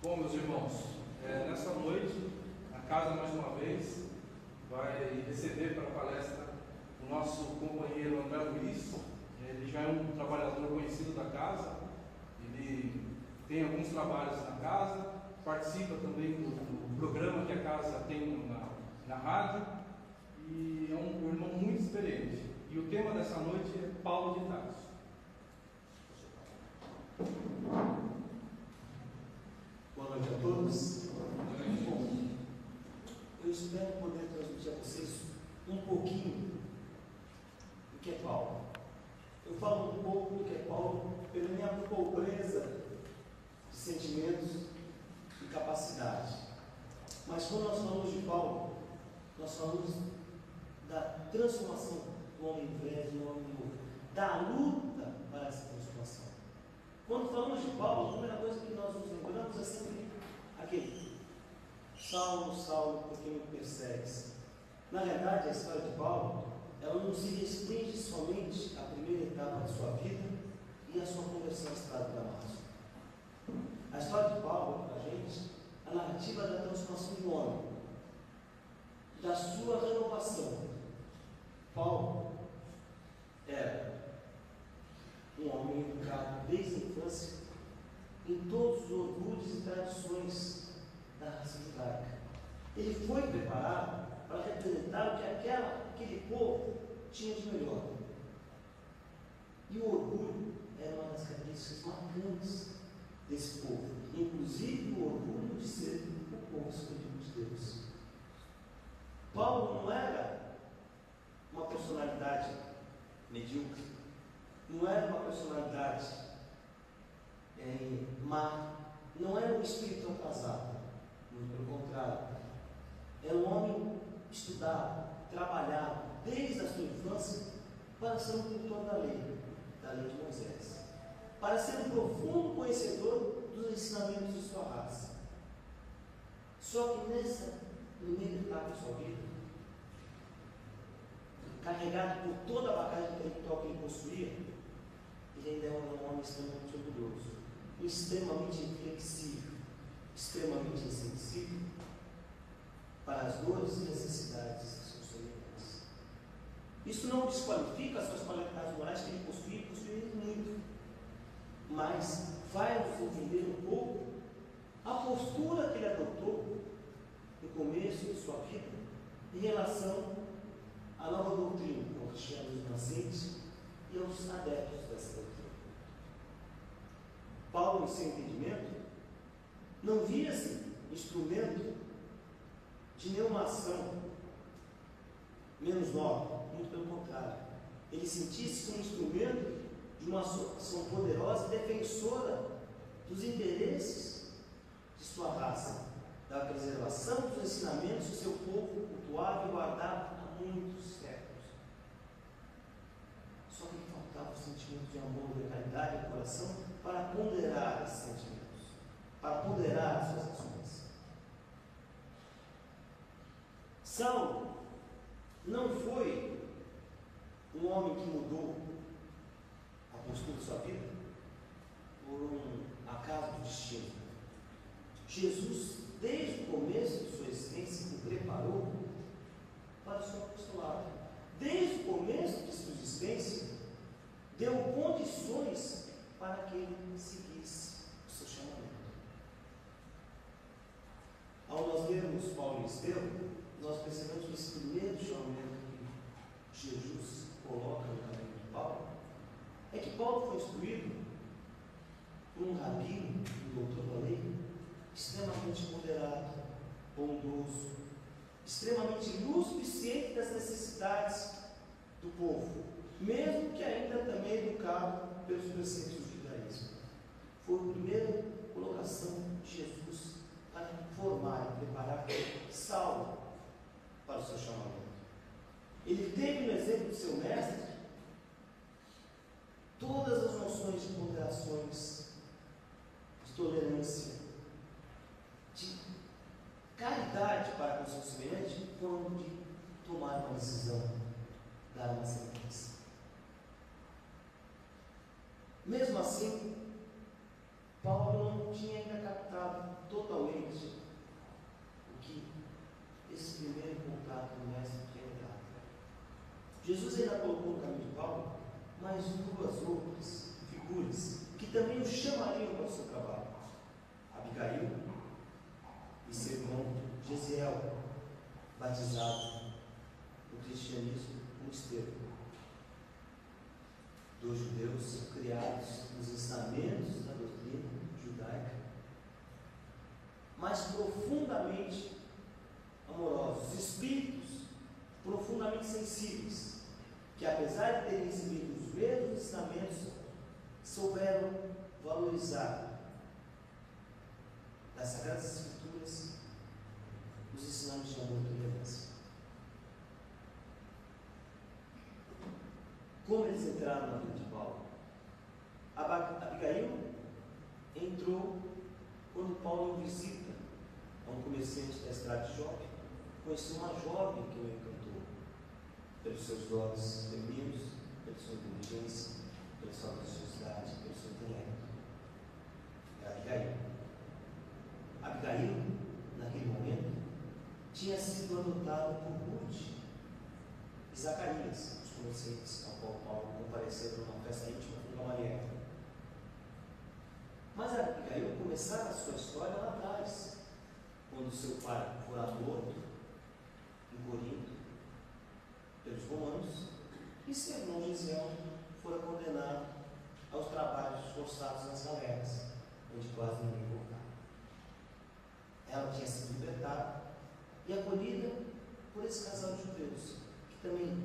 Bom, meus irmãos, é, nessa noite, a casa mais uma vez vai receber para a palestra o nosso companheiro André Luiz. Ele já é um trabalhador conhecido da casa, ele tem alguns trabalhos na casa, participa também do, do programa que a casa tem na, na rádio e é um irmão muito experiente. E o tema dessa noite é Paulo de Tarso. Boa noite a todos. Bom, eu espero poder transmitir a vocês um pouquinho do que é Paulo. Eu falo um pouco do que é Paulo pela minha pobreza de sentimentos e capacidade. Mas quando nós falamos de Paulo, nós falamos da transformação do homem velho, do homem novo, da luta para essa transformação. Quando falamos de Paulo, a primeira coisa que nós nos lembramos é sempre aquele Saulo, Saulo, por que me persegues? Na verdade, a história de Paulo, ela não se restringe somente à primeira etapa de sua vida e à sua conversão à estrada de Damasco. A história de Paulo, para a gente, a narrativa da transformação do homem, da sua renovação. Paulo era um homem educado desde a infância em todos os orgulhos e tradições da raça judaica. Ele foi preparado para representar o que aquela, aquele povo tinha de melhor. E o orgulho era uma das características marcantes desse povo, inclusive o orgulho de ser o povo escolhido de Deus. Paulo não era uma personalidade medíocre, não era uma personalidade é, má, não era um espírito atrasado, muito pelo contrário, era um homem estudado, trabalhado desde a sua infância para ser um cultor da lei, da lei de Moisés, para ser um profundo conhecedor dos ensinamentos de sua raça. Só que nessa primeira etapa de sua vida, carregado por toda a bagagem intelectual que ele possuía, ele ainda era um homem extremamente orgulhoso, extremamente inflexível, extremamente insensível para as dores e necessidades que são semelhantes. Isso não desqualifica as suas qualidades morais que ele possuía, possuía muito, mas faz nos entender um pouco a postura que ele adotou no começo de sua vida em relação à nova doutrina, ao cristianismo nascente e aos adeptos dessa doutrina. Paulo, em seu entendimento, não via-se instrumento de nenhuma ação menos nobre, muito pelo contrário. Ele sentia-se como instrumento de uma ação poderosa defensora dos interesses de sua raça, da preservação dos ensinamentos que seu povo cultuava e guardava há muitos séculos. Só que faltava o sentimento de amor, de caridade no coração para ponderar esses sentimentos, para ponderar as suas ações. Saulo não foi um homem que mudou a postura de sua vida por um acaso do destino. Jesus, desde o começo de sua existência, o preparou para o seu apostolado. Desde o começo de sua existência, deu condições para que ele seguisse o seu chamamento. Ao nós lermos Paulo e Estevão, nós percebemos que esse primeiro chamamento que Jesus coloca no caminho de Paulo é que Paulo foi instruído por um rabino, um doutor da lei, extremamente moderado, bondoso, extremamente lúcido e ciente das necessidades do povo, mesmo que ainda também educado pelos preceitos do judaísmo. Foi a primeira colocação de Jesus para formar e preparar Saulo para o seu chamamento. Ele teve no exemplo do seu mestre todas as noções de ponderações, de tolerância, de caridade para com o seu semelhante, quando de tomar uma decisão, dar uma sentença. Mesmo assim, Paulo não tinha ainda captado Jesus ainda Paulo mais duas outras figuras que também o chamariam para o seu trabalho: Abigail e seu irmão Gesiel, batizado no cristianismo como Estevão. Dos judeus criados nos ensinamentos da doutrina judaica, mas profundamente amorosos, espíritos profundamente sensíveis, que apesar de terem recebido os mesmos ensinamentos, souberam valorizar das Sagradas Escrituras os ensinamentos de amor e tolerância. Como eles entraram na vida de Paulo? Abigail entrou quando Paulo visita a um comerciante da estrada de Jope. Conheceu uma jovem que o pelos seus dons femininos, pela sua inteligência, pela sua graciosidade, pelo seu intelecto. É Abigail. Abigail, naquele momento, tinha sido adotada por Ruth e Zacarias, os comerciantes ao qual Paulo compareceu numa festa íntima com Gamaliel. Mas Abigail começava a sua história lá atrás, quando seu pai morto em Corinto pelos romanos e seu irmão Gisel fora condenado aos trabalhos forçados nas galeras, onde quase ninguém voltava. Ela tinha sido libertada e acolhida por esse casal de judeus, que também,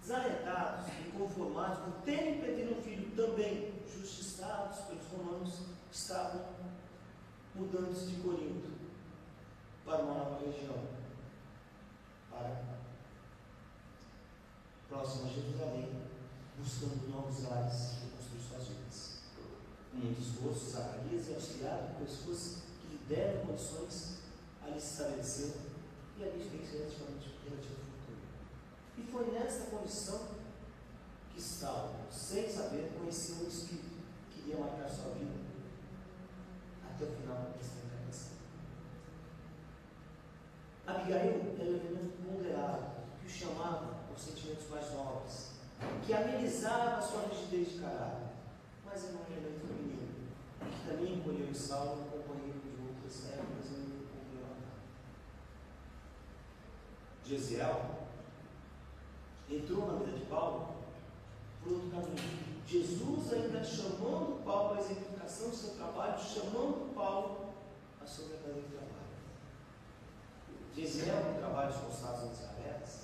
desalentados e conformados por terem perdido um filho também justiçados pelos romanos, estavam mudando-se de Corinto para uma nova região, para próximo a Jerusalém, buscando novos lares e construir suas vidas. Muito esforço, Zacarias é auxiliado por pessoas que lhe deram condições a lhe se estabelecer e ali fez relativamente relativo futuro. E foi nessa condição que Saulo, sem saber, conheceu o Espírito que iria marcar sua vida até o final desta encarnação. Abigail era um elemento ponderado que o chamava por sentimentos mais nobres, que amenizava a sua rigidez de caráter, mas era um elemento feminino, que também encolheu em Saulo companheiro de outras épocas e nada. Gesiel entrou na vida de Paulo por outro caminho. Jesus ainda chamando Paulo à exemplificação do seu trabalho, chamando Paulo a seu verdadeiro trabalho. Gesiel, em trabalhos forçados nas galeras,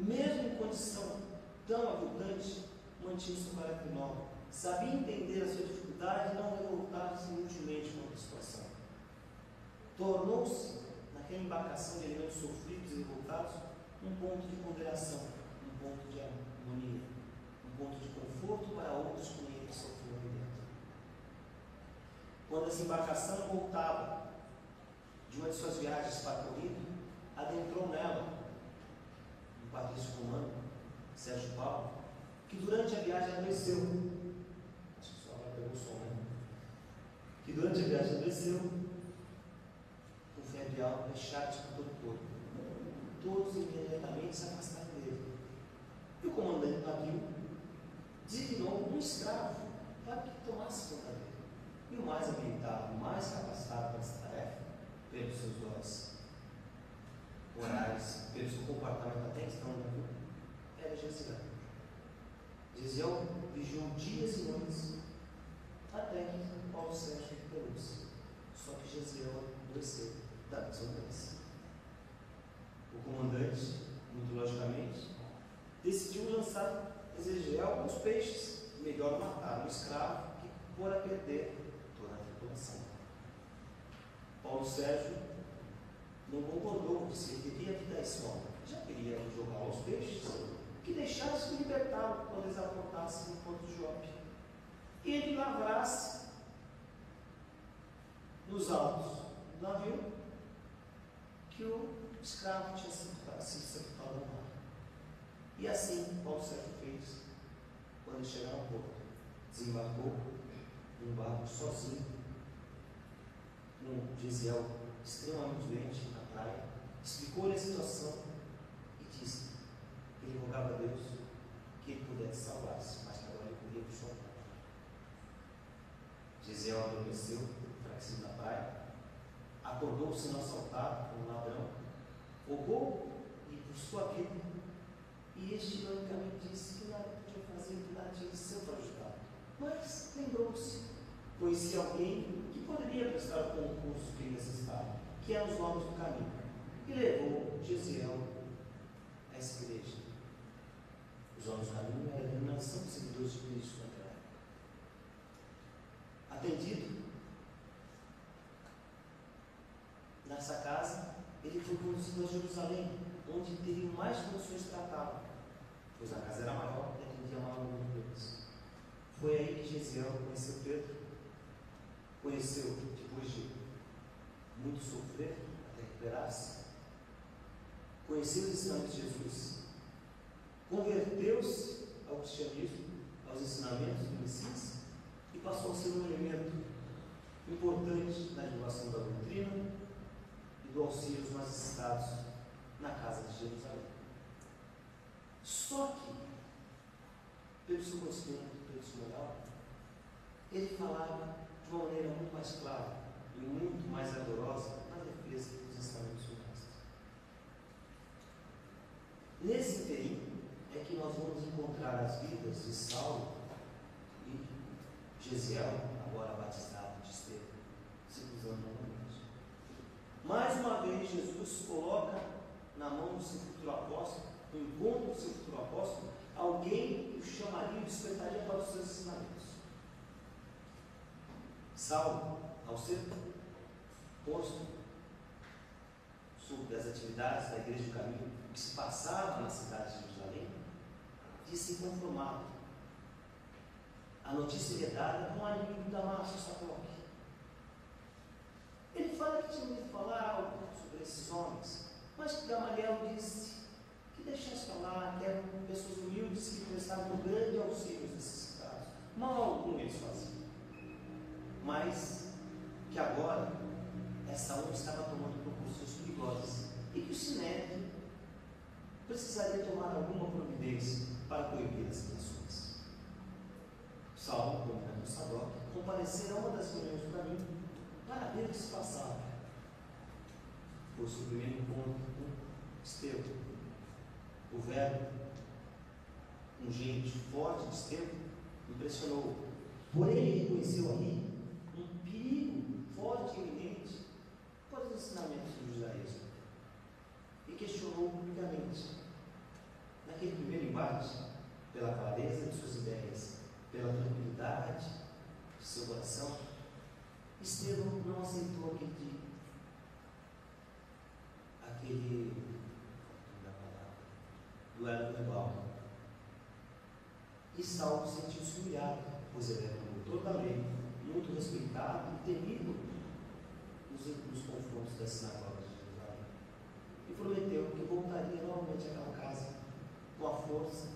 mesmo em condição tão abundante, mantinha o seu caráter nobre. Sabia entender a sua dificuldade e não revoltar-se inutilmente contra a situação. Tornou-se, naquela embarcação de elementos sofridos e revoltados, um ponto de ponderação, um ponto de harmonia, um ponto de conforto para outros que nem ele sofreu ali dentro. Quando essa embarcação voltava de uma de suas viagens para Corinto, adentrou nela patrício romano, Sérgio Paulo, que durante a viagem adoeceu. Acho que só agora pegou o som, né? Que durante a viagem adoeceu, com febre alta, chate por todo o corpo. Todos imediatamente se afastaram dele. E o comandante do navio designou um escravo para que tomasse conta dele. E o mais habilitado, o mais capacitado para essa tarefa, pelos seus dons morais, pelo seu comportamento até no navio, era Gesiel. Gesiel vigiou dias e noites até que Paulo Sérgio recuperou-se. Só que Gesiel adoeceu da desonância. O comandante, muito logicamente, decidiu lançar Ezequiel aos peixes. Melhor matar um escravo que pôr a perder toda a tripulação. Paulo Sérgio não concordou, que devia evitar esse homem. Já queria jogar aos peixes, que deixasse de libertá-lo quando eles apontassem no ponto de Jope. E ele lavrasse nos altos do navio que o escravo tinha sido sepultado no mar. E assim Paulo Sérgio fez quando chegaram ao porto. Desembarcou num barco sozinho, num Gisiel extremamente doente praia, explicou-lhe a situação e disse: ele rogava a Deus que ele pudesse salvar-se, mas que agora ele corria para o chão. Gisel adormeceu, enfraquecido na praia, acordou sendo assaltado por um ladrão, rogou e por sua vida, e este ironicamente disse que nada podia fazer, que nada tinha seu para ajudar. Mas lembrou-se, conhecia alguém que poderia prestar o concurso que necessitava, que eram os nomes do caminho, e levou Gesiel a essa igreja. Os homens do caminho eram a denominação de seguidores de Cristo naquela época. Atendido, nessa casa, ele foi conduzido a Jerusalém, onde teriam mais condições de pois a casa era maior e atendia maior número deles. Foi aí que Gesiel conheceu Pedro, conheceu, depois de muito sofrer, até recuperar-se, conheceu os ensinamentos de Jesus, converteu-se ao cristianismo, aos ensinamentos do Messias e passou a ser um elemento importante na divulgação da doutrina e do auxílio aos mais necessitados na casa de Jerusalém. Só que, pelo seu conhecimento, pelo seu moral, ele falava de uma maneira muito mais clara e muito mais ardorosa na defesa dos ensinamentos Mestre. Nesse período é que nós vamos encontrar as vidas de Saulo e Gesiel, agora batizado de Estevão, se cruzando novamente. Mais uma vez, Jesus coloca na mão do seu futuro apóstolo, no encontro do seu futuro apóstolo, alguém que o chamaria e despertaria para os seus ensinamentos. Saulo, ao ser sobre as atividades da Igreja do Caminho, que se passava na cidade de Jerusalém, disse conformado. A notícia é dada com um amigo de Damasco, Sadoc. Ele fala que tinha ouvido falar algo sobre esses homens, mas Gamaliel disse que deixasse falar, que eram pessoas humildes que prestavam um grande auxílio aos necessitados. Mal algum eles faziam. Mas que agora onda estava tomando proporções perigosas e que o Sinédrio precisaria tomar alguma providência para coibir as nações. Saulo, como era do Sadoc, compareceram a uma das reuniões do caminho para ver o que se passava. Foi o primeiro encontro com Estevão. O verbo, um jeito forte de Estevão, impressionou. Porém, ele reconheceu ali um perigo forte e iminente ensinamentos do judaísmo e questionou publicamente. Naquele primeiro embate, pela clareza de suas ideias, pela tranquilidade de seu coração, Estevão não aceitou aquele, aquele duelo verbal. E Saulo sentiu-se humilhado, pois ele era um doutor da lei, muito respeitado e temido nos confrontos das sinagogas de Jerusalém. E prometeu que voltaria novamente àquela casa com a força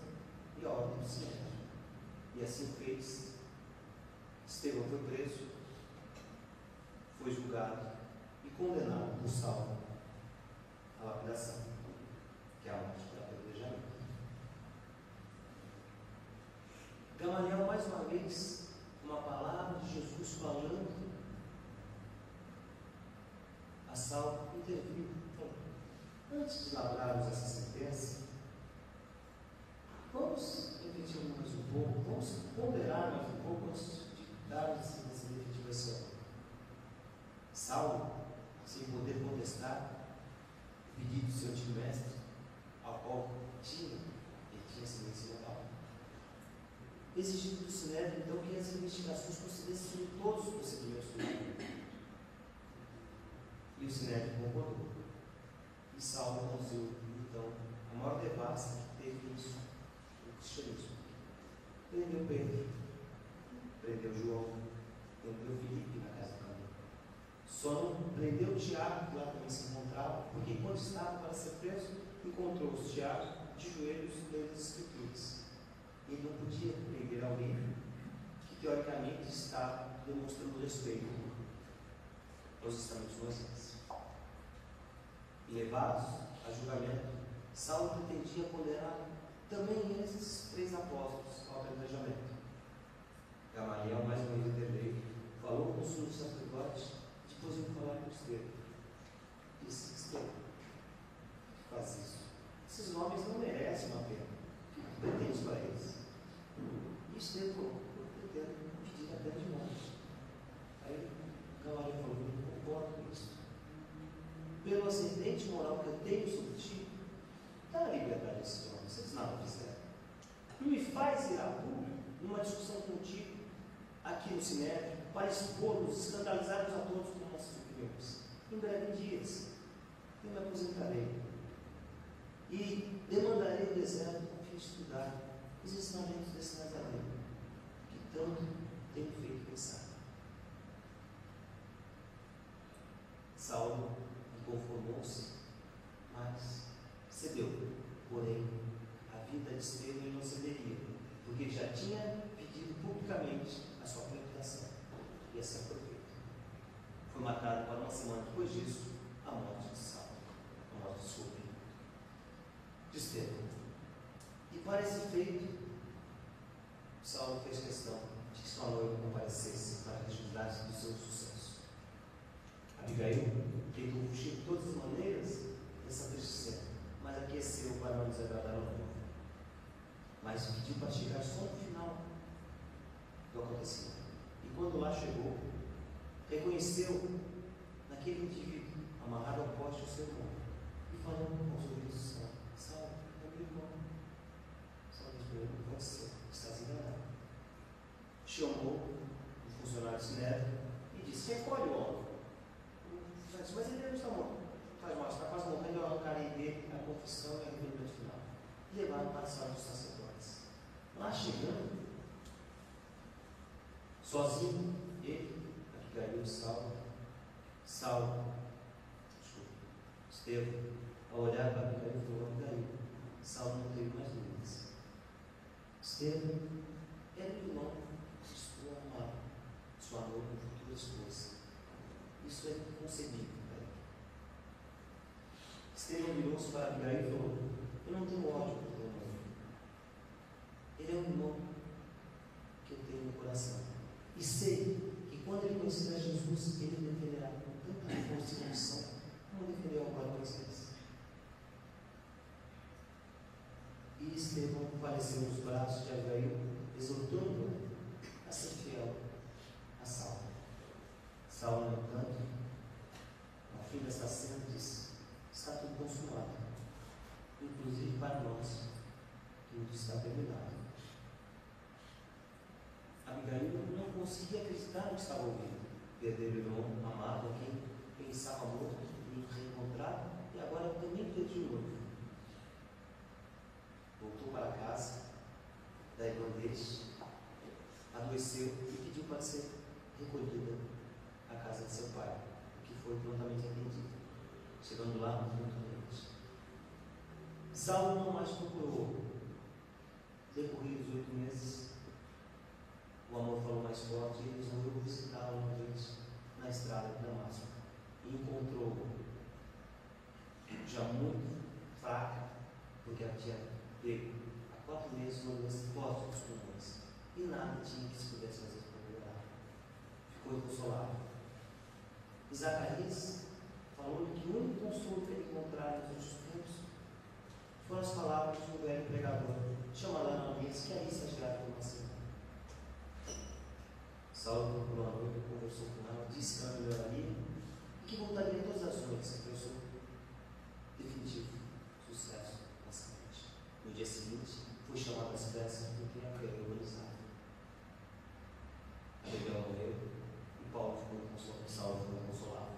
e a ordem do Senhor. E assim fez. Estevão foi preso, foi julgado e condenado por Saulo à lapidação, que é a morte por apedrejamento. Gamaliel, mais uma vez, uma palavra de Jesus falando a Saulo interviu. Então, antes de lavrarmos essa sentença, vamos refletir mais um pouco, vamos ponderar mais um pouco antes de essa sentença definitiva assim. Saulo, sem poder contestar o pedido do seu antigo mestre, ao qual tinha, ele tinha silêncio local. Exigindo do Sinédrio, então, que as investigações sobre todos os procedimentos do mundo. O Sinédrio concordou. E Saulo conduziu, então, a maior devassa que teve isso, o cristianismo. Prendeu Pedro, prendeu João, prendeu Filipe na casa do caminho. Só não prendeu Tiago, que lá também se encontrava, porque quando estava para ser preso, encontrou-se Tiago de joelhos lendo as Escrituras. Ele não podia prender alguém que teoricamente está demonstrando respeito aos estamentos Moisés. Levados a julgamento, Saulo pretendia condenar aqueles três apóstolos ao apedrejamento. Gamaliel, mais uma vez eleito, falou com os sumos sacerdotes, depois veio falar com Estevão. Disse, Estevão, faz isso. Esses homens não merecem uma pena. O que pretendes para eles? E Estevão, eu pretendo pedir a pena de morte. Aí Gamaliel falou, não concordo. Pelo ascendente moral que eu tenho sobre ti, dá liberdade a esses homens, vocês nada fizeram. Não me faz ir a público numa discussão contigo, aqui no Sinédrio, para expor-nos, escandalizar-nos a todos com nossas opiniões. Em breve dias, eu me aposentarei e demandarei o deserto com fim de estudar os ensinamentos desse Nazareno, que tanto tenho feito pensar. Saulo conformou-se, mas cedeu. Porém, a vida de Estevão não cederia, porque já tinha pedido publicamente a sua libertação. E assim foi feito. Foi marcado para uma semana depois disso a morte de Saulo, a morte de filha, de Estevão. E para esse feito, Saulo fez questão de que sua noiva comparecesse para registrar-se do seu sucesso. Abigail tentou fugir de todas as maneiras dessa triste cena, mas aqueceu para não desagradar o noivo. Mas pediu para chegar só no final do acontecimento. E quando lá chegou, reconheceu naquele indivíduo amarrado ao poste o seu irmão e falou aos ouvidos do céu: Salve, é meu irmão. Salve, meu irmão, ser, estás enganado. Chamou o funcionário sinédrico e disse: Recolhe o homem. Mas ele não está morto. Faz mal, está quase morrendo, eu arrancarei dele a confissão e arrependimento final. E levaram para a sala dos sacerdotes. Lá chegando, sozinho, ele, Abigail Saulo, Saulo, desculpa, Estevão, ao olhar para Abigail, falou: Abigail, Saulo não teve mais dúvidas. Estevão era irmão de sua amada, sua noiva, futura esposa. Né? Estevão virou-se para Abigail e falou: Eu não tenho ódio por teu irmão. Ele é um irmão que eu tenho no coração. E sei que quando ele conhecer Jesus, ele defenderá com tanta força e condição como defendeu agora Moisés. E Estevão faleceu nos braços de Abigail, exortando a ser fiel a Saulo. Saulo, no entanto, ao fim desta cena, disse: Está tudo consumado, inclusive para nós, tudo está terminado. Abigail não conseguia acreditar no que estava ouvindo. Irmão amado, quem pensava morto, e reencontrar, e agora também perdi o noivo. Voltou para casa da irlandês, adoeceu e pediu para ser recolhida à casa de seu pai, foi prontamente atendido. Chegando lá, muito doente. Saulo não mais procurou. Decorridos oito meses, o amor falou mais forte e ele resolveu visitá-lo uma vez na estrada de Damasco. E encontrou já muito fraca, porque ela tinha pego há quatro meses uma doença forte dos pulmões. E nada tinha que se pudesse fazer para melhorar. Ficou inconsolável. Zacarias falou-lhe que o único consolo que ele encontrara nos últimos tempos foram as palavras do velho pregador. Chama lá que aí estagiário por uma semana. Saulo procurou a noiva, conversou com ela, disse que ela melhoraria e que voltaria todas as noites para o seu definitivo sucesso na saúde. No dia seguinte, foi chamada às pressas porque a feira organizada. A Bebel morreu e Paulo ficou consolado, Saulo ficou consolado.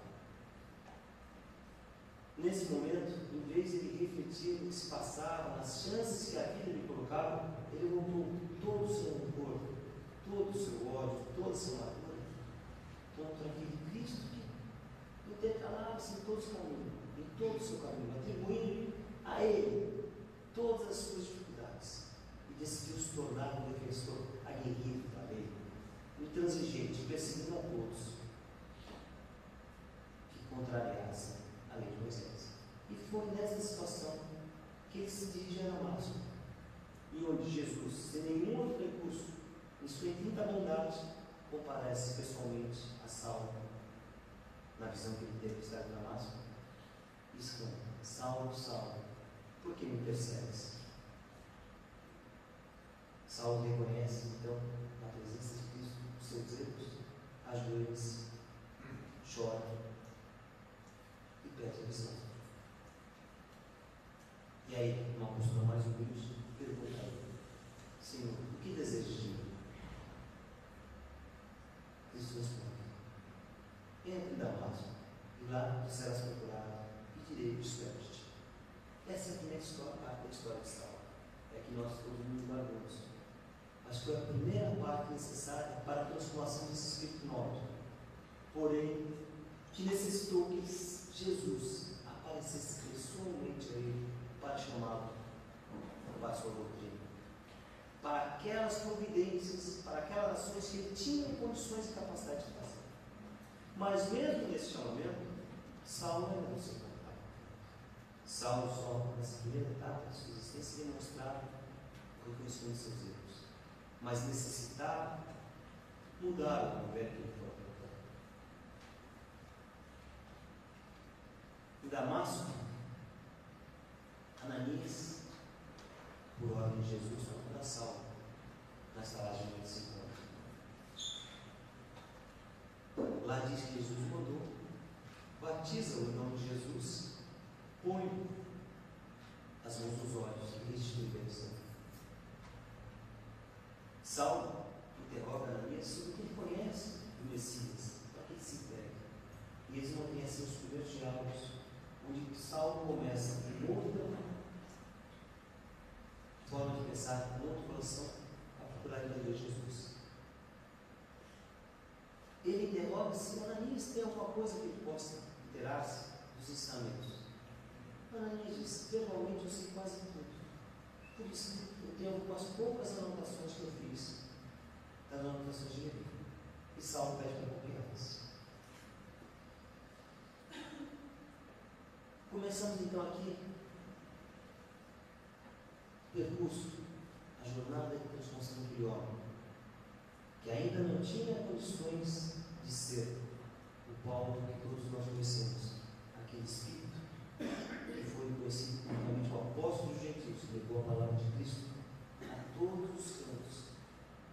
Nesse momento, em vez de ele refletir no que se passava, nas chances que a vida lhe colocava, ele voltou todo o seu rancor, todo o seu ódio, toda a sua amargura contra aquele Cristo que intercalava-se em todos os caminhos, em todo o seu caminho, atribuindo a ele todas as suas dificuldades e decidiu se tornar um defensor aguerrido da lei, intransigente, perseguindo a todos que contrariassem a lei de Moisés. E foi nessa situação ele se dirige a Damasco, e onde Jesus sem nenhum outro recurso, em sua infinita bondade, comparece pessoalmente a Saulo, na visão que ele teve de estar em Damasco, e exclama: Saulo, Saulo, por que me persegues? Saulo reconhece, então, na presença de Cristo, os seus erros, ajoelha-se, chora e pede missão. E aí, uma postura mais humilde, ele: Senhor, o que desejas de mim? Cristo responde: Entre em Damasco, e lá tu serás procurado, e direi desperte-te. Essa é a primeira história, parte da história de Saulo. É que nós todos nos guardamos. Mas foi a primeira parte necessária para a transformação desse espírito novo. Porém, que necessitou que Jesus aparecesse pessoalmente a ele para a sua doutrina. Para aquelas providências, para aquelas ações que ele tinha condições e capacidade de fazer. Mas mesmo nesse chamamento, Saulo ainda não se encontrava. Saulo só nessa primeira etapa de sua existência demonstrava o reconhecimento de seus erros. Mas necessitava mudar o governo que ele foi. Em Damasco, Ananias, por ordem de Jesus, foi Saulo, na estalagem de 25 anos. Lá diz que Jesus mandou, batiza-o em nome de Jesus, põe as mãos nos olhos e restitui a visão. Saulo interroga Ananias sobre o que ele conhece do Messias, para que ele se entregue. E eles mantêm assim os primeiros diálogos, onde Saulo começa em outra forma de pensar, outra relação à popularidade de Jesus. Ele interroga se Ananias tem alguma coisa que ele possa interar-se dos ensinamentos. Ananias diz: verbalmente eu sei quase tudo. Por isso eu tenho algumas poucas anotações que eu fiz das anotações de Levi. E Saulo pede para copiá-las. Começamos então aqui percurso, a jornada de transformação daquele homem, que ainda não tinha condições de ser o Paulo que todos nós conhecemos, aquele Espírito que foi conhecido como o apóstolo dos gentios, que levou a palavra de Cristo a todos os cantos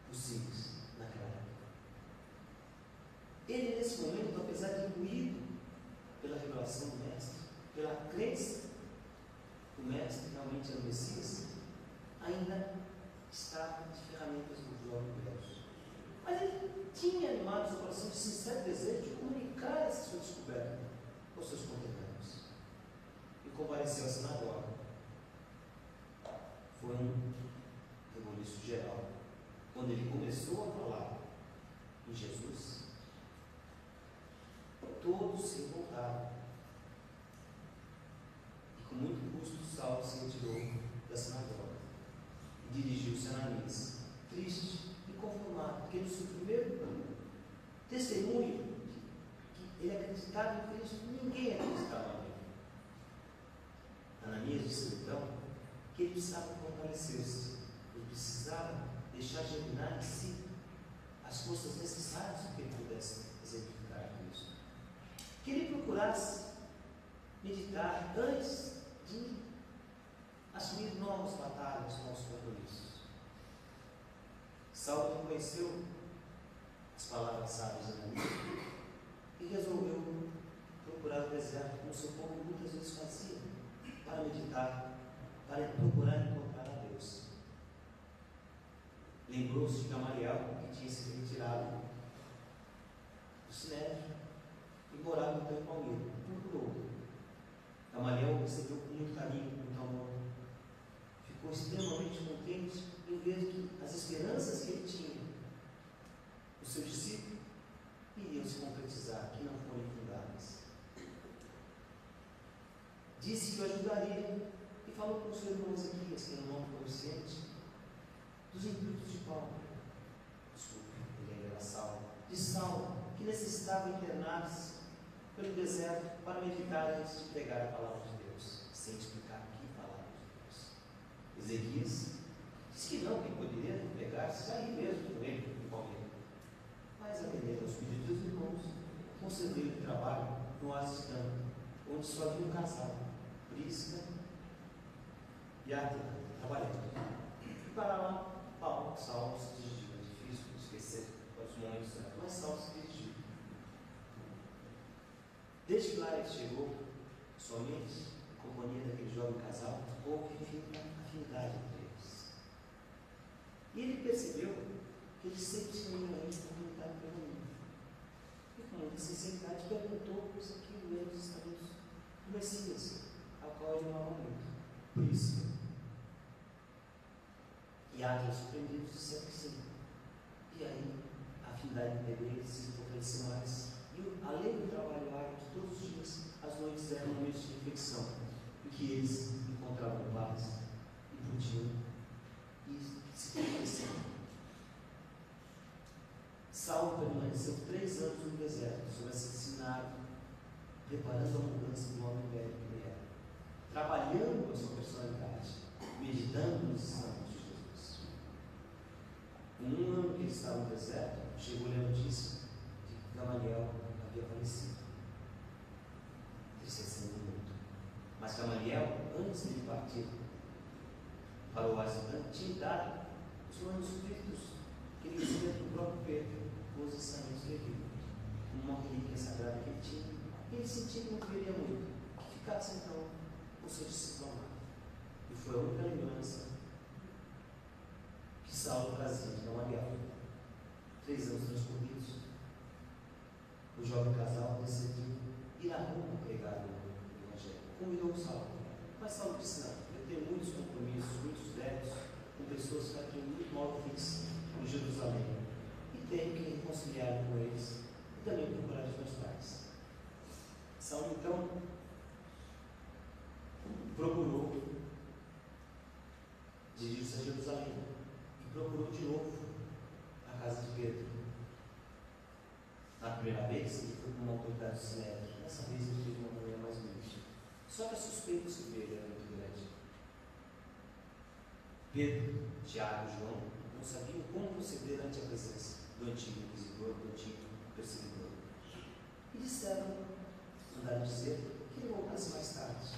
possíveis naquela época. Ele, nesse momento, apesar de imbuído pela revelação do Mestre, pela crença do Mestre realmente é o Messias, ainda estava de ferramentas do jovem Deus. Mas ele tinha animado seu coração de sincero desejo de comunicar essa sua descoberta aos seus contemporâneos. E compareceu à sinagoga. Foi um rebuliço geral. Quando ele começou a falar em Jesus, todos se voltaram. E com muito custo, Saulo se retirou da sinagoga dirigiu-se a Ananias, triste e conformado, porque no seu primeiro testemunho que ele acreditava em Cristo, ninguém acreditava nele. Ananias disse então que ele precisava fortalecer-se, ele precisava deixar germinar em si as forças necessárias para que ele pudesse exemplificar Cristo. Que ele procurasse meditar antes de assumir novas batalhas, novos compromissos. Saulo reconheceu as palavras sábias de Ananias e resolveu procurar o deserto, como seu povo muitas vezes fazia, para meditar, para procurar encontrar a Deus. Lembrou-se de Gamaliel, que tinha sido retirado do Sinédrio e morava então em Palmeira. Procurou. Gamaliel recebeu muito carinho, com muito amor. Ficou extremamente contente em ver que as esperanças que ele tinha, o seu discípulo, iriam se concretizar, que não foram fundadas. Disse que o ajudaria e falou com o seu irmão Ezequias, que era um homem consciente, dos intuitos de Paulo. Desculpe, ele era Saulo. De Saulo, que necessitava internar-se pelo deserto para meditar antes de pregar a palavra de Deus, explicar que. Ezequias disse que não, que poderia lugares, já ir mesmo com ele, em Palmeiras. Mas atendendo aos pedidos dos irmãos, concedeu de trabalho no Assistano, onde só havia um casal, Prisca e Átila, trabalhando. E para lá, Paulo, Saulo se dirigiu. É difícil esquecer os momentos certos, mas Saulo se dirigiu. Desde lá ele chegou, somente em companhia daquele jovem casal, houve afinidade entre eles. E ele percebeu que ele sempre tinha uma comunidade permanente. E com muita sinceridade perguntou isso aqui no meio dos estamentos do Messias, ao qual ele amava muito. Por isso. E Átila, surpreendido, disse que sim. E aí, a afinidade entre eles se fortaleceu mais. E além do trabalho árduo de todos os dias, as noites eram momentos de reflexão, em que eles encontravam paz podiam e se fortaleceram. Saulo permaneceu três anos no deserto, sob assassinado, preparando a mudança do homem velho que era, trabalhando com a sua personalidade, meditando nos ensinamentos de Jesus. Um ano que ele estava no deserto, chegou-lhe a notícia de que Gamaliel havia falecido. Entristecendo muito. Mas Gamaliel, antes de partir para o Aslan, tinha dado os manuscritos que ele recebia do próprio Pedro, com os ensinamentos ele viu. Uma relíquia sagrada que ele tinha. E ele sentia que não queria muito. Que ficasse então o seu discípulo amado. E foi a única lembrança que Saulo trazia de Gamaliel. Três anos transcorridos, o jovem casal decidiu ir a Roma pregar o Evangelho. Convidou o Saulo. Mas Saulo disse: Não, tenho muitos compromissos, muitos débitos com pessoas que aqui muito mal vistas em Jerusalém. E tenho que reconciliar com eles e também procurar os meus pais. Saulo então procurou dirigir-se a Jerusalém e procurou de novo a casa de Pedro. Na primeira vez, ele foi com uma autoridade sinédrica. Dessa vez, ele de uma maneira mais humilde. Só que a suspeita sobre ele era muito grande. Pedro, Tiago e João não sabiam como proceder ante a presença do antigo inquisidor, do antigo perseguidor. E disseram, mandaram dizer, que ele voltasse mais tarde,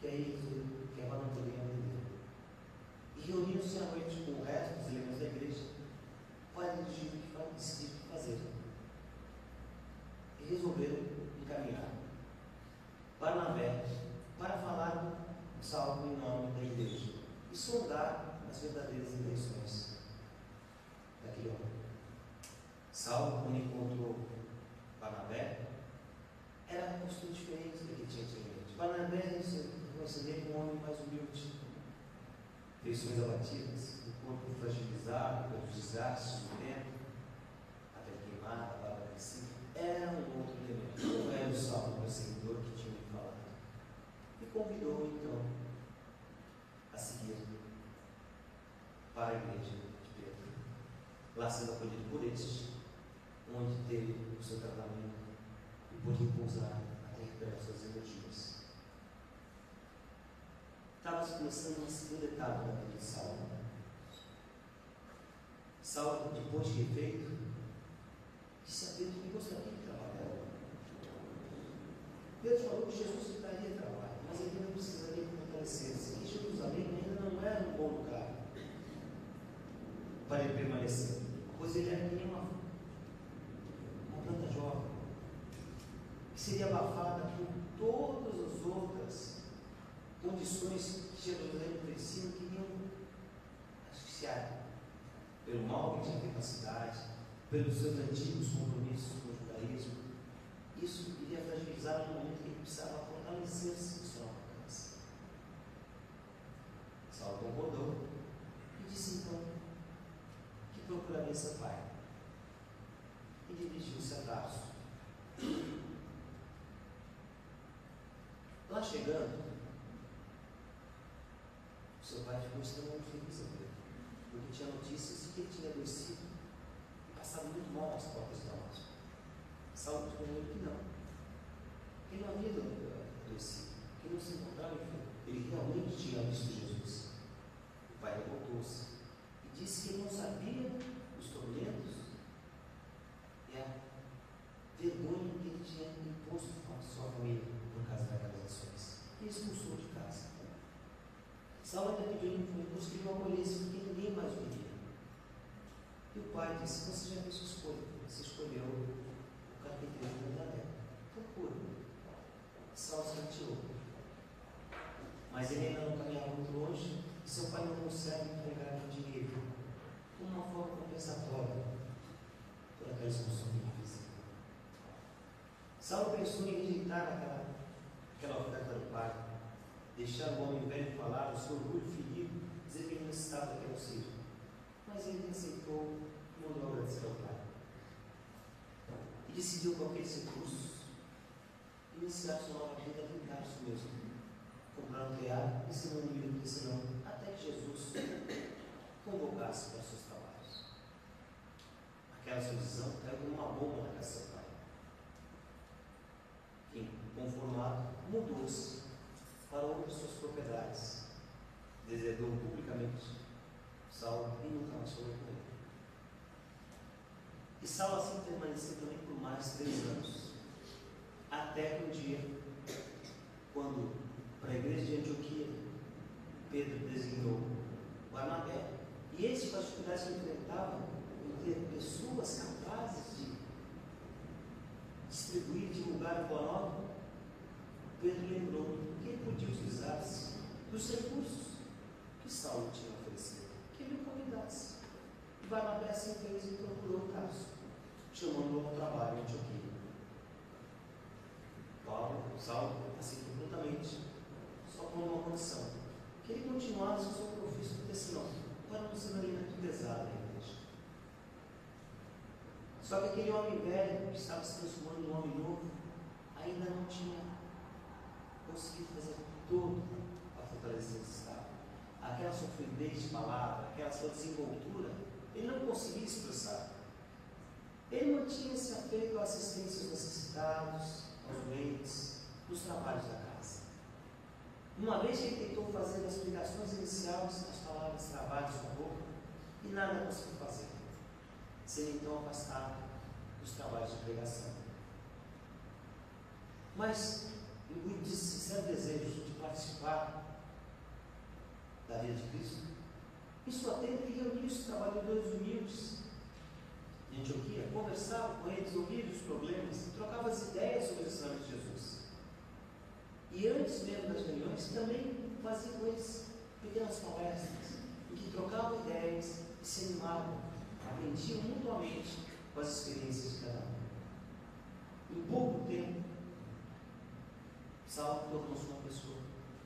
que aí que ela não poderia atender. E reuniram-se à noite com o resto dos elementos da igreja para decidir o que fazer. E resolveram encaminhar Barnabé para falar salvo em nome da igreja e sondar as verdadeiras intenções daquele homem. Saulo, quando encontrou Barnabé, era uma postura diferente do que tinha antigamente. Barnabé reconheceria como um homem mais humilde, feições abatidas, um corpo fragilizado pelos desgastes do tempo, a pele queimada, a barba crescida. Era um outro elemento. Não era o Saulo perseguidor que tinha me falado. E convidou então a seguir para a igreja de Pedro. Lá sendo acolhido por este, onde teve o seu tratamento e pôde repousar até recuperar suas energias. Estava começando uma segunda etapa da vida de Saulo. Saulo, depois de refeito, disse a Pedro que gostaria de trabalhar. Pedro falou que Jesus lhe daria trabalho, mas ele não precisaria fortalecer-se. E Jerusalém ainda não era um bom lugar para ele permanecer, pois ele era uma, uma planta jovem, que seria abafada por todas as outras condições que Jerusalém oferecia que iam asfixiar pelo mal que tinha feito na cidade, pelos seus antigos compromissos com o judaísmo. Isso iria fragilizar no momento que ele precisava fortalecer-se em sua casa. Saulo concordou e disse então que procuraria seu pai. E dirigiu-se a Tarso. Lá chegando, seu pai ficou extremamente feliz a porque tinha notícias de que ele tinha adoecido muito mal às portas de Damasco. Saulo respondeu que não. Ele não havia adoecido, que não se encontrava enfermo. Ele realmente tinha visto Jesus. O pai voltou-se e disse que ele não sabia clara. Até que um dia, quando para a igreja de Antioquia, Pedro designou Barnabé, e esse com que enfrentava, em ter pessoas capazes de distribuir, divulgar o nova, Pedro lembrou que ele podia utilizar-se dos recursos que Saulo tinha oferecido, que ele o convidasse. Barnabé assim fez e procurou o caso, chamando-o ao trabalho em Antioquia. Saulo, aceitou prontamente, só com uma condição, que ele continuasse o seu profício de senão, para ser muito pesado na igreja. Só que aquele homem velho, que estava se transformando em um homem novo, ainda não tinha conseguido fazer tudo para fortalecer esse estado. Aquela sua fluidez de palavra, aquela sua desenvoltura, ele não conseguia expressar. Ele mantinha-se afeito à assistência aos necessitados, aos doentes, nos trabalhos da casa. Uma vez que ele tentou fazer as explicações iniciais, as palavras trabalhos com boca, e nada conseguiu fazer, sendo então afastado dos trabalhos de pregação. Mas, imbuído de sincero desejo de participar da vida de Cristo, em tenda ele reuniu os trabalhadores humildes de Antioquia, conversava com eles, ouvia os problemas, trocava as ideias sobre os ensinamentos de Jesus. E antes mesmo das reuniões, também fazia com eles pequenas palestras, em que trocavam ideias e se animavam, aprendiam mutuamente com as experiências de cada um. Em pouco tempo, Saulo tornou-se uma pessoa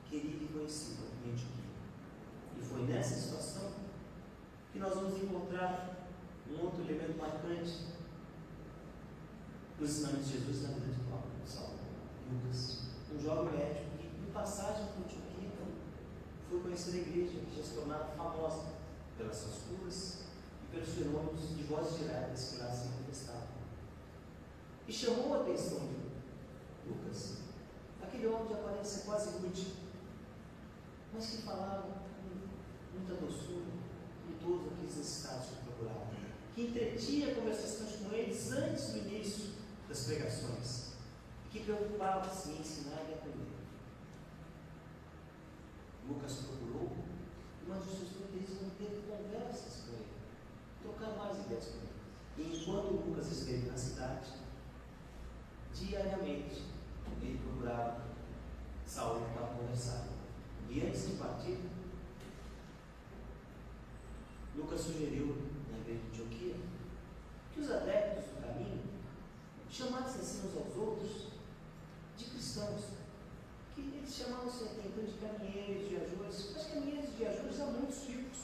querida e conhecida em Antioquia. E foi nessa situação que nós vamos encontrar um outro elemento marcante nos ensinamentos de Jesus na vida de Paulo, Saulo, Lucas, um jovem médico que, em passagem por Antioquia, foi conhecer a igreja, que já se tornara famosa pelas suas curas e pelos fenômenos de voz diretas que lá se manifestavam. E chamou a atenção de Lucas, aquele homem de aparência quase rude, mas que falava com muita doçura com todos aqueles necessitados que procuravam que entretinha conversações com eles antes do início das pregações, que preocupava-se em ensinar e aprender. Lucas procurou, mas os seus não teve conversas com ele, trocar mais ideias com ele. E enquanto Lucas esteve na cidade, diariamente ele procurava Saulo para conversar. E antes de partir, Lucas sugeriu na igreja de Antioquia, que os adeptos do caminho chamassem assim uns aos outros de cristãos, que eles chamavam-se até então de caminheiros, viajores, mas caminheiros e viajores há muitos tipos.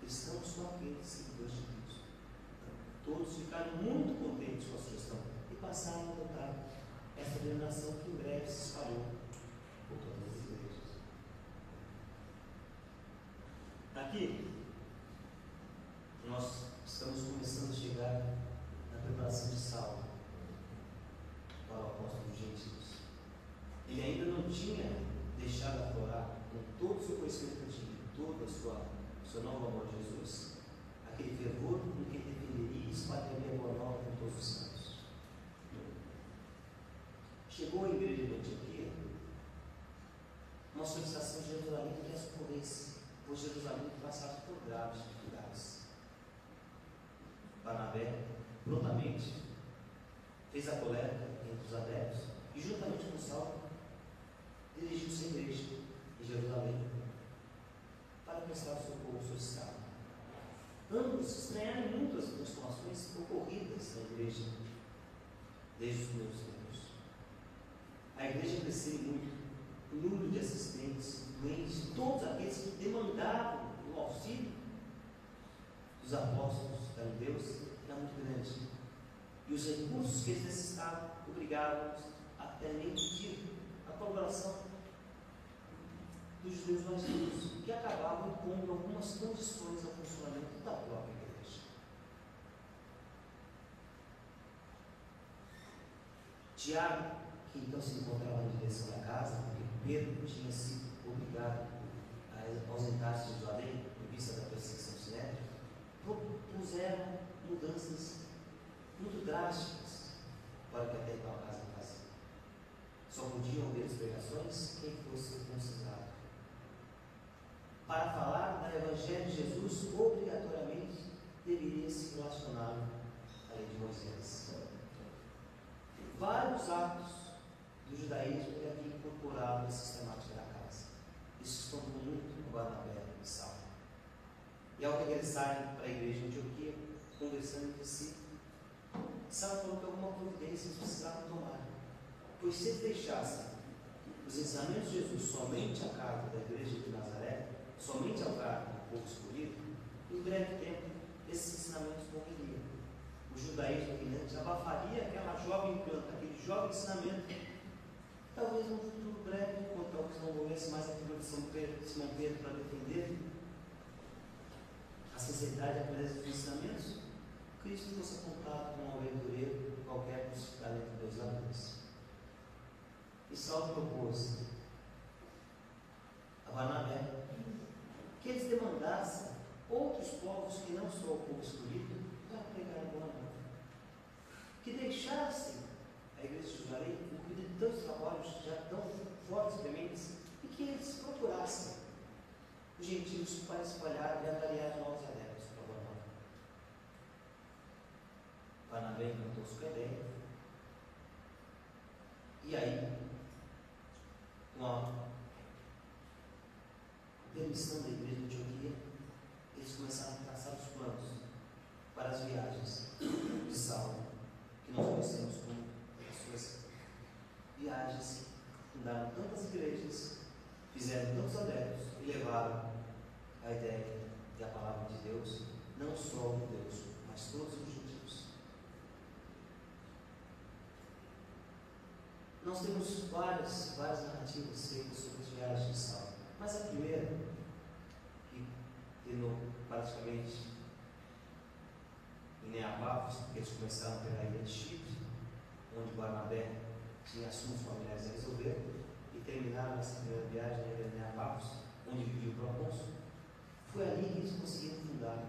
Cristãos são aqueles seguidores de Cristo. Todos ficaram muito contentes com a sugestão e passaram a adotar essa denominação que em breve se espalhou por todas as igrejas. Aqui, nós estamos começando a chegar na preparação de Saulo para o apóstolo dos gentios. Ele ainda não tinha deixado aflorar com todo o seu conhecimento que tinha, todo a sua, seu novo amor a Jesus, aquele fervor com que defenderia e espalharia a boa nova todos os santos. Chegou a igreja de Antioquia uma solicitação de Jerusalém que respondesse, pois Jerusalém passasse por graves dificuldades Barnabé, prontamente, fez a coleta entre os adeptos e, juntamente com Saulo, dirigiu-se à igreja em Jerusalém para prestar socorro solicitado. Ambos estranharam muito as transformações ocorridas na igreja desde os primeiros tempos. A igreja cresceu muito, o número de assistentes, doentes, todos aqueles que demandavam o auxílio dos apóstolos da Deus era muito grande. E os recursos que eles necessitavam obrigavam-nos até pedir a colaboração dos judeus mais duros, que acabavam impondo algumas condições ao funcionamento da própria igreja. Tiago, que então se encontrava na direção da casa, porque Pedro tinha sido obrigado a ausentar-se de Jerusalém em vista da perseguição sinétrica, propuseram mudanças muito drásticas para que até então a casa vazia. Só podiam ouvir as pregações quem fosse circuncidado. Para falar do Evangelho de Jesus, obrigatoriamente deveria se relacionar à lei de Moisés. Vários atos do judaísmo que havia incorporado na sistemática da casa. Isso espantou muito o Barnabé e Saulo. E ao regressarem para a igreja de Antioquia, conversando entre si, Saulo falou que alguma providência eles precisavam tomar. Pois se eles deixassem os ensinamentos de Jesus somente à casa da igreja de Nazaré, somente ao cargo do povo escolhido, em breve tempo esses ensinamentos morreriam. O judaísmo reinante abafaria aquela jovem planta, aquele jovem ensinamento. Talvez num futuro breve, quando talvez não houvesse mais a figura de São Pedro, Simão Pedro para defender a sinceridade e a pureza dos ensinamentos, Cristo fosse apontado como um aventureiro qualquer crucificado entre dois ladrões. E Saulo propôs a Barnabé que eles demandassem outros povos que não só o povo escolhido para pregar a boa nova. Que deixassem a igreja de Jerusalém incluída de tantos trabalhos já tão fortes e tementes e que eles procurassem os gentios para espalhar e avaliar novos adeptos para a boa nova. Barnabé encantou-se com a ideia. E aí, com a permissão da igreja de Antioquia, eles começaram a traçar os planos para as viagens de Saulo, que nós conhecemos como as suas viagens, fundaram tantas igrejas, fizeram tantos adeptos e levaram a ideia e a palavra de Deus, não só de Deus, mas todos os gentios. Nós temos várias, várias narrativas feitas sobre as viagens de Saulo. Mas a primeira, que terminou praticamente em porque eles começaram pela ilha de Chipre, onde Barnabé tinha assuntos familiares a resolver, e terminaram essa primeira viagem na ilha de onde vivia o Procônsul. Foi ali que eles conseguiram fundar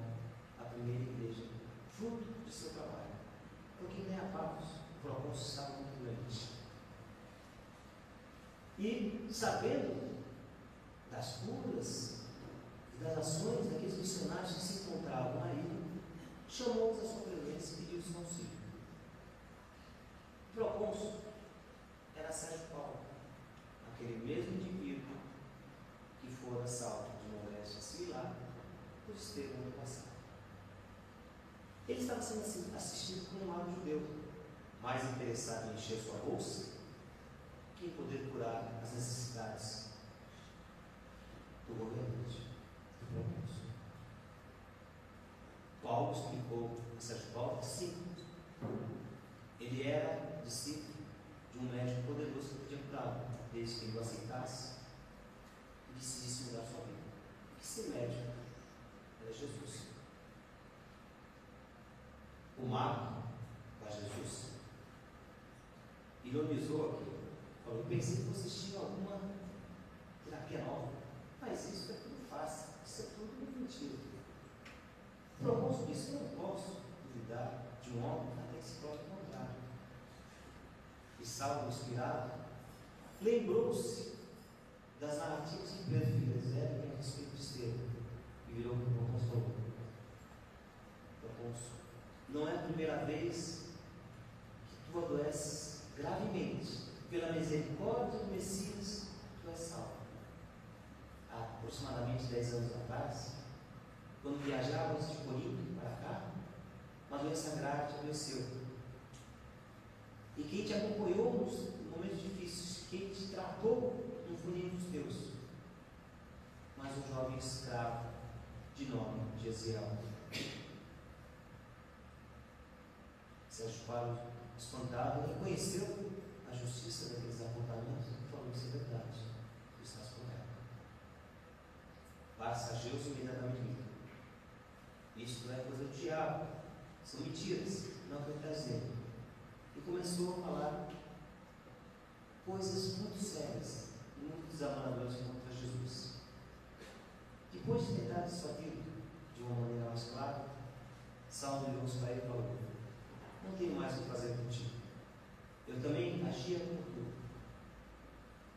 a primeira igreja, fruto de seu trabalho. Porque em Neapafos o Procônsul estava muito grande. E sabendo das curas e das ações daqueles missionários que se encontravam ilha, chamou-os à sua presença e pediu-lhes auxílio. O procônsul era Sérgio Paulo, aquele mesmo indivíduo que fora salvo de uma moléstia similar por Estevão no passado. Ele estava sendo assistido por um lado judeu, mais interessado em encher sua bolsa que em poder curar as necessidades do governante, do propósito. Paulo explicou Paulo que sim, ele era discípulo de um médico poderoso que podia curá-lo, desde que ele o aceitasse e decidisse mudar sua vida. Que esse médico era Jesus. O mago era Jesus. Ironizou aqui. Falou, pensei que vocês tinham alguma terapia nova. Mas isso é tudo fácil, isso é tudo mentira. Propôs disse: Eu não posso duvidar de um homem até que se prove contrário. E Saulo, inspirado, lembrou-se das narrativas que Pedro Filho a respeito de Estevão e virou para o propôs falou: Propôs, primeira vez que tu adoeces gravemente, pela misericórdia do Messias, tu és salvo. Aproximadamente 10 anos atrás, quando viajávamos de Corinto para cá, uma doença grave te adoeceu. E quem te acompanhou nos momentos difíceis, quem te tratou, não foi nenhum dos teus, mas um jovem escravo de nome Gesiel. Sérgio Paulo, espantado, reconheceu a justiça daqueles apontamentos e falou: Isso é verdade, tu estás correto. Passa a Deus imediatamente. Isso não é coisa do diabo, são mentiras, não é está dizendo. E começou a falar coisas muito sérias, muito desabanadoras contra Jesus. Depois de tentar dissuadi-lo de uma maneira mais clara, Saulo virou-se para ele e falou: Não tenho mais o que fazer contigo. Eu também agia como tu.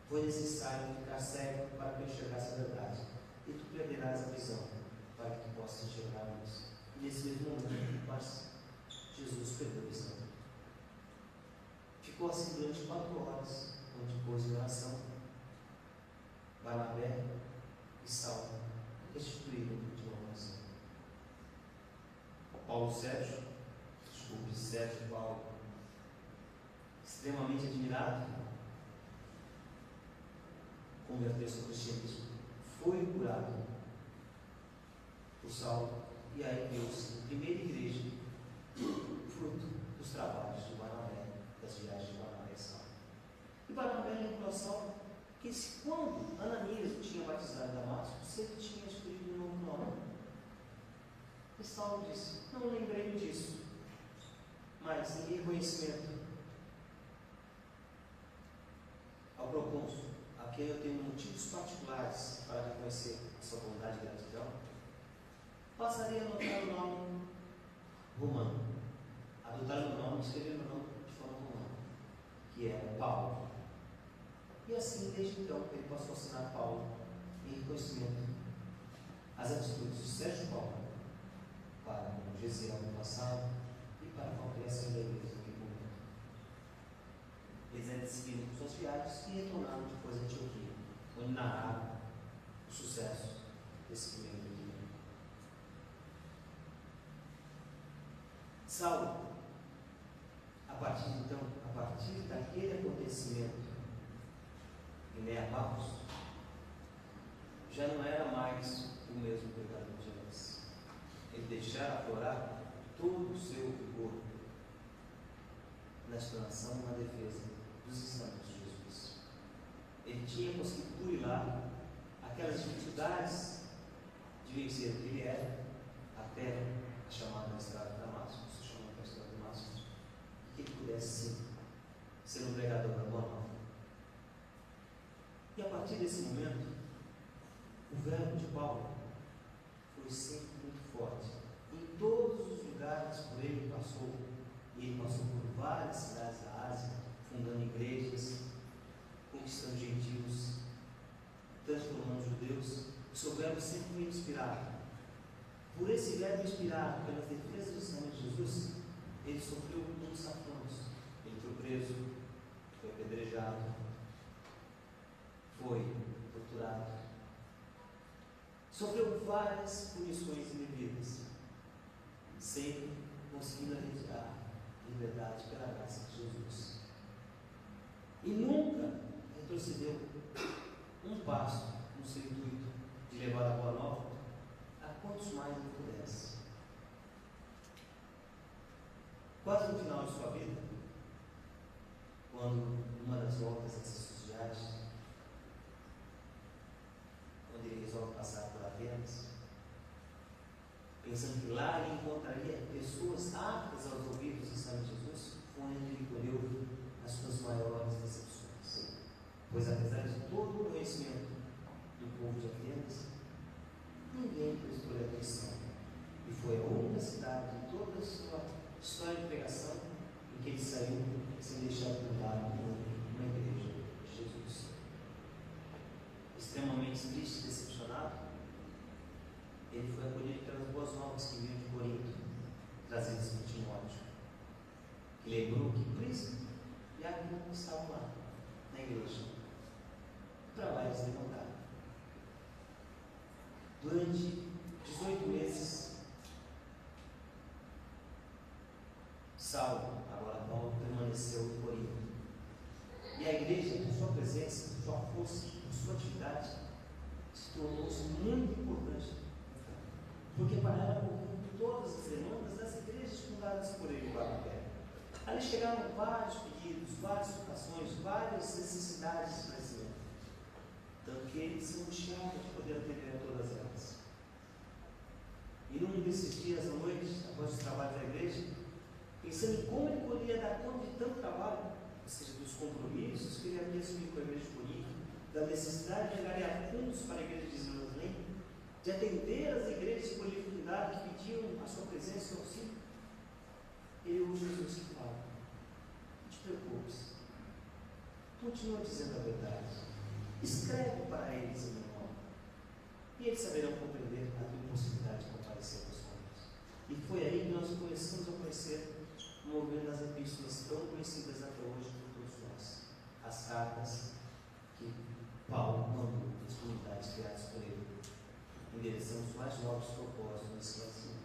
Foi necessário ficar cego para que eu enxergasse a verdade. E tu perderás a visão para que tu possas enxergar a luz. E nesse mesmo momento, mas Jesus perdeu a visão. Ficou assim durante quatro horas, onde depois de oração, Barnabé e Saulo restituíram de uma oração. Paulo Sérgio, desculpe, Sérgio Paulo, extremamente admirado, converteu-se ao cristianismo, foi curado por Saulo e aí deu-se a primeira igreja, fruto dos trabalhos de Barnabé, das viagens de Barnabé e Saulo. E Barnabé lembrou a Saulo que se quando Ananias tinha batizado Damasco, sempre tinha escolhido um novo nome. E Saulo disse, não lembrei disso, mas em reconhecimento ao procônsul, quem eu tenho motivos particulares para reconhecer a sua bondade e gratidão, passaria a anotar o nome romano. Adotar o nome, escrever o nome de forma romana, que é Paulo. E assim, desde então, ele passou a assinar Paulo em reconhecimento às atitudes de Sérgio Paulo para o Gesiel no passado e para a criação da igreja. Ainda seguiram com suas viagens e retornaram depois a Antioquia, onde narraram o sucesso desse primeiro dia. Saulo, a partir então, a partir daquele acontecimento em Neabaus, já não era mais o mesmo pecador de antes. Ele deixara aflorar todo o seu vigor na explanação e na defesa dos ensinamentos de Jesus. Ele tinha conseguido burilar aquelas dificuldades de vencer o que ele era até a chamada estrada de Damasco, se chamando a estrada de Damasco, que ele pudesse sim ser um pregador da boa nova. E a partir desse momento, o verbo de Paulo foi sempre muito forte. Em todos os lugares por ele passou, e ele passou por várias cidades da Ásia, fundando igrejas, conquistando gentios, transformando judeus. O seu verbo sempre foi inspirado. Por esse verbo inspirado, pelas defesas do Senhor de Jesus, ele sofreu muitos afrontos. Ele foi preso, foi apedrejado, foi torturado. Sofreu várias punições indevidas, sempre conseguindo retirar liberdade pela graça de Jesus. E nunca retrocedeu um passo no seu intuito de levar a boa nova a quantos mais ele pudesse. Quase no final de sua vida, quando numa das voltas viagens, quando ele resolve passar por Atenas, pensando que lá ele encontraria pessoas aptas aos ouvidos do Senhor Jesus, foi onde ele colheu suas maiores decepções. Pois apesar de todo o conhecimento do povo de Atenas, ninguém prestou atenção. E foi a única cidade de toda a sua história de pregação em que ele saiu sem deixar de mudar uma igreja de Jesus. Extremamente triste e decepcionado, ele foi acolhido pelas boas novas que vinham de Corinto, trazidas por Timóteo. lembrou que e Águia estavam lá, na igreja. Para lá eles levantaram. Durante 18 meses, Saulo, agora Paulo, permaneceu em Corinto. E a igreja, por sua presença, por sua força, por sua atividade, se tornou-se muito importante. Porque para ela corriam todas as demandas das igrejas fundadas por ele lá na terra. Ali chegaram vários pedidos, várias vocações, várias necessidades de crescimento. Tanto que ele se angustiava de poder atender a todas elas. E num desses dias à noite, após o trabalho da igreja, pensando em como ele poderia dar conta de tanto trabalho, ou seja, dos compromissos que ele havia assumido com a igreja de Corinto, da necessidade de angariar fundos para a igreja de Jerusalém, de atender as igrejas de coletividade que pediam a sua presença e seu auxílio, ele ouve Jesus que fala: Não te preocupes, continua dizendo a verdade, escreve para eles em meu nome, e eles saberão compreender a tua impossibilidade de comparecer aos contos. E foi aí que nós começamos a conhecer o movimento das epístolas tão conhecidas até hoje por todos nós, as cartas que Paulo mandou às comunidades criadas por ele, em direção aos mais novos propósitos nesse esclarecimento.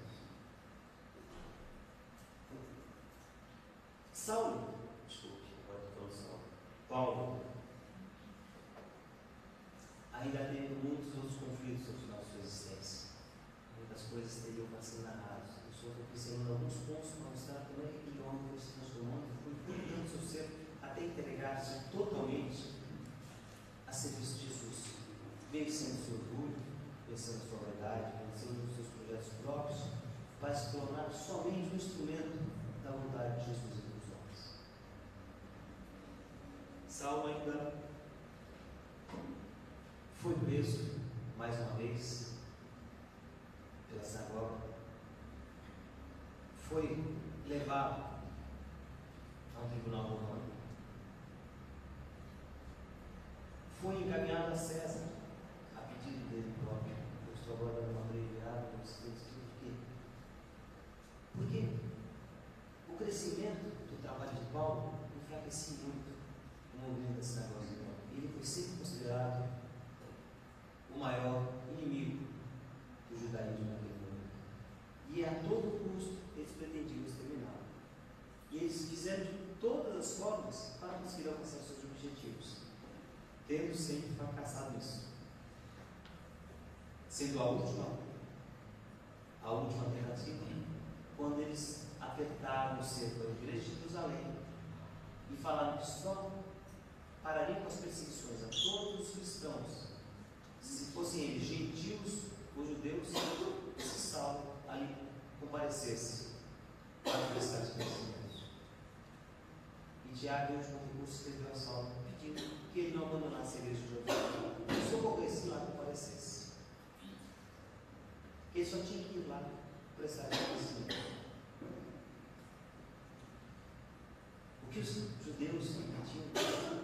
Saulo, desculpe, agora estou falando Saulo, Paulo, ainda teve muitos outros conflitos no final de sua existência. Muitas coisas teriam para ser narradas. Eu só estou pensando em alguns pontos para mostrar como é que aquele homem foi se transformando, foi cuidando seu ser até entregar-se totalmente a serviço de Jesus, vencendo seu orgulho, vencendo sua verdade, vencendo os seus projetos próprios, para se tornar somente um instrumento da vontade de Jesus entre os homens. Saulo ainda foi preso mais uma vez pela sinagoga, foi levado a um tribunal romano foi encaminhado a César, a pedido dele próprio. Eu estou agora dando uma abreviada para vocês por quê? Porque o crescimento do trabalho de Paulo enfraquecia muito o movimento da sinagoga de Roma. Ele foi sempre considerado o maior inimigo do judaísmo naquele momento. E a todo custo eles pretendiam exterminá-lo. E eles fizeram de todas as formas para conseguir alcançar seus objetivos tendo sempre fracassado nisso. Sendo a última, a última alternativa, quando eles apertaram o cerco da igreja de Jerusalém e falaram que só parariam com as perseguições a todos os cristãos se fossem eles gentios ou judeus, esse salvo ali comparecesse para prestar esclarecimentos. E Tiago, em último recurso, escreveu a salva que ele não abandonasse a igreja de que socorresse lá. Que ele só tinha que ir lá prestar esclarecimento. O que os judeus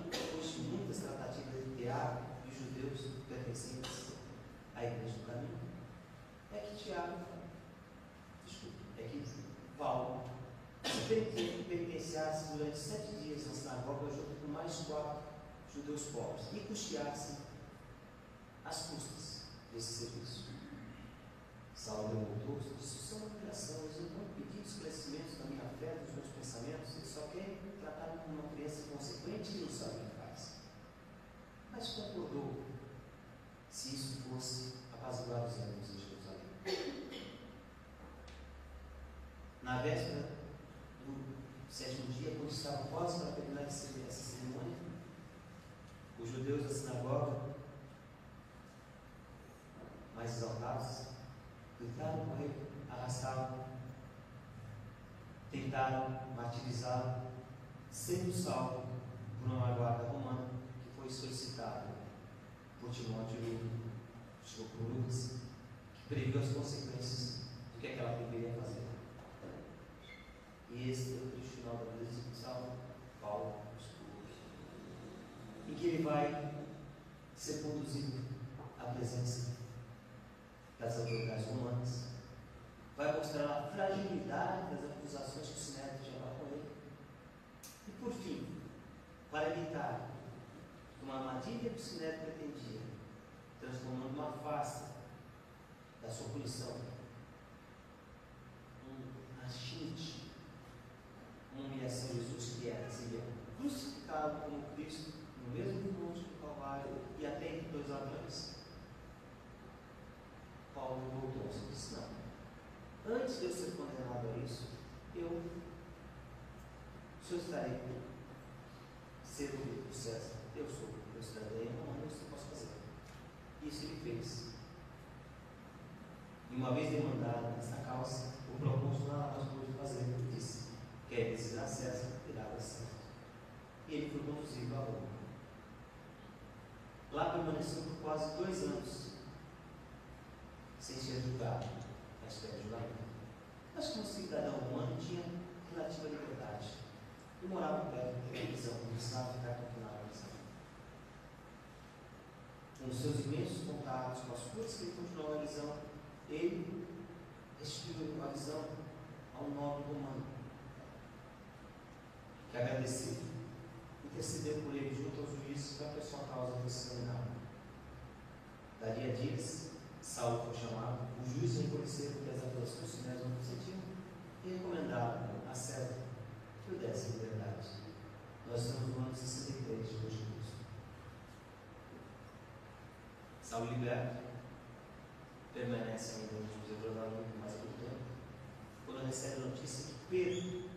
depois de muitas tratativas de Tiago e os judeus pertencentes à igreja do caminho, é que Tiago, desculpe, é que Paulo se penitenciasse durante sete dias na sinagoga junto com mais quatro judeus pobres e custeasse as custas desse serviço. Saulo voltou e disse: Isso é uma humilhação, eles não estão pedindo esclarecimentos da minha fé, dos meus pensamentos, eles só querem tratar como uma criança inconsequente que não sabe o que faz. Mas concordou se isso fosse apaziguar os ânimos em Jerusalém. Na véspera do sétimo dia, quando estava quase para terminar essa os judeus da sinagoga, mais exaltados, gritaram com ele, arrastaram, tentaram martirizá-lo, sendo salvo por uma guarda romana que foi solicitada por Timóteo por Lucas, que previu as consequências do que aquela deveria fazer. E esse é o final da vida de Saulo, Paulo, em que ele vai ser conduzido à presença das autoridades romanas, vai mostrar a fragilidade das acusações que o Sinédrio tinha para com ele, E por fim, para evitar uma armadilha que o Sinédrio pretendia, transformando uma face da sua punição, um achite, uma humilhação de Jesus que era seria crucificado como Cristo no mesmo monte do Calvário e até entre dois ladrões. Paulo voltou-se e disse: Não, antes de eu ser condenado a isso, eu, estarei ser ouvido por César, eu sou meu cidadão, não, isso eu posso fazer. Isso ele fez. E uma vez demandado nessa causa, o procônsul nada mais pôde fazer. Ele disse: Quer dizer a César, irá a César. E ele foi conduzido a Roma. Lá permaneceu por quase dois anos, sem ser julgado na espera de julgamento. Mas como cidadão romano tinha relativa liberdade. E morava perto da prisão, precisava ficar confinado na prisão. Com seus imensos contatos, com as coisas que ele continuou na prisão, ele restituiu a visão ao nobre romano, que agradeceu, intercedeu por ele junto aos juízes para que a sua causa fosse examinada. Dali a dias, Saulo foi chamado, o juiz reconheceu que as apelações sinais não consentiam e recomendaram a César que o desse liberdade. Nós estamos no ano 63 de Cristo. Saulo liberto permanece ainda Jerusalém muito mais algum tempo, quando recebe a notícia que Pedro.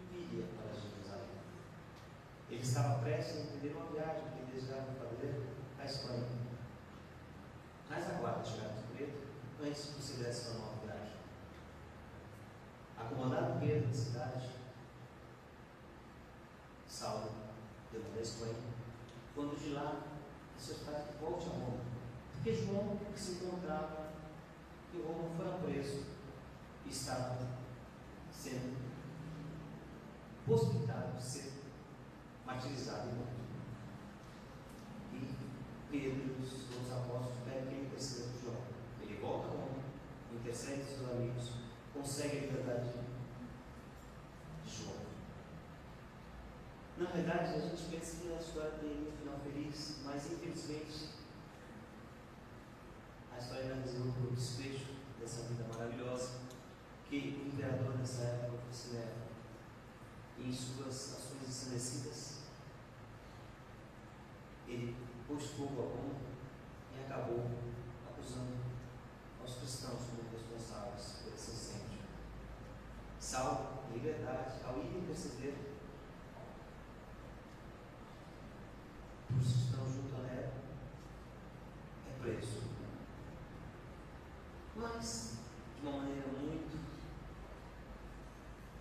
Ele estava prestes a empreender uma viagem que ele desejava fazer à Espanha. Mas aguarda chegar no Pedro antes de considerar essa nova viagem. Acomodado Pedro na cidade, Saulo demanda a Espanha, quando de lá, seus pais volte a Roma. Porque João que se encontrava que Roma fora preso e estava sendo ser martirizado e morto. E Pedro e os apóstolos pedem que ele interceda por João. Ele volta a Roma, intercede com seus amigos, consegue a liberdade de João. Na verdade, a gente pensa que a história tem um final feliz, mas infelizmente a história resolveu para o desfecho dessa vida maravilhosa que o imperador nessa época considera em suas ações ensandecidas. Ele pôs fogo a Roma e acabou acusando aos cristãos como responsáveis por esse incêndio. Em liberdade, ao ir interceder por cristãos junto a Nero, é preso mas de uma maneira muito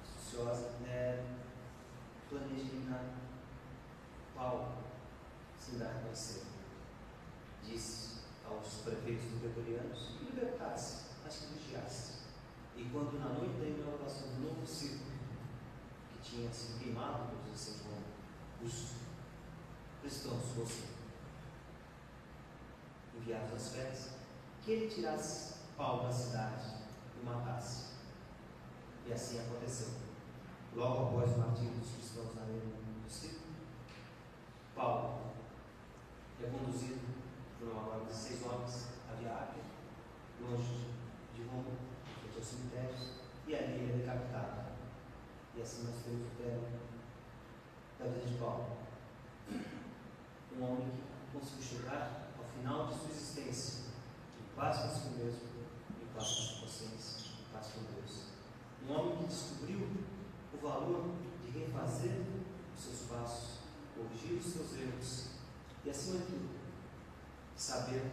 astuciosa, né, planeja eliminar Paulo a conhecer. Disse aos prefeitos pretorianos que libertasse, mas que. E quando na noite da inauguração do novo círculo, que tinha sido queimado assim como os cristãos fossem enviados às férias, que ele tirasse Paulo da cidade e matasse. E assim aconteceu. Logo após o martírio dos cristãos na arena do círculo, Paulo é conduzido por uma hora de seis homens a Viária, longe de Roma, feito aos cemitérios, e ali ele é decapitado. E assim nós temos o tema da vida de Paulo. Um homem que conseguiu chegar ao final de sua existência, em paz consigo mesmo, em paz com consciência, em paz com Deus. Um homem que descobriu o valor de refazer os seus passos, corrigir os seus erros e, acima de tudo, saber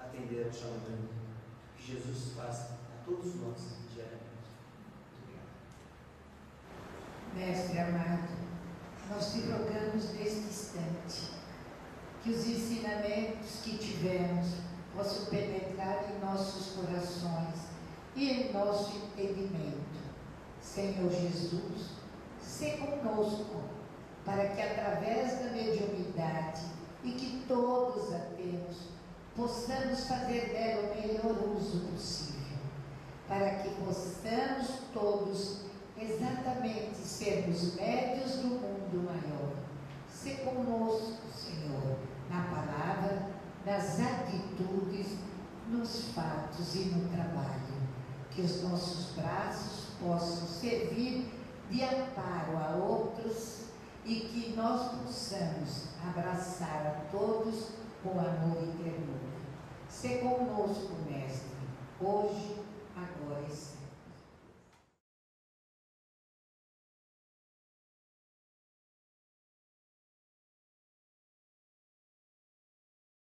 atender ao chamamento que Jesus faz a todos nós diariamente. Obrigado. Mestre amado, nós te rogamos neste instante que os ensinamentos que tivemos possam penetrar em nossos corações e em nosso entendimento. Senhor Jesus, se conosco, para que através da mediunidade e que todos a temos, possamos fazer dela o melhor uso possível, para que possamos todos exatamente sermos médios do mundo maior. Se conosco, Senhor, na palavra, nas atitudes, nos fatos e no trabalho. Que os nossos braços possam servir de amparo a outros e que nós possamos abraçar a todos com amor e ternura. Se conosco, Mestre, hoje, agora e sempre.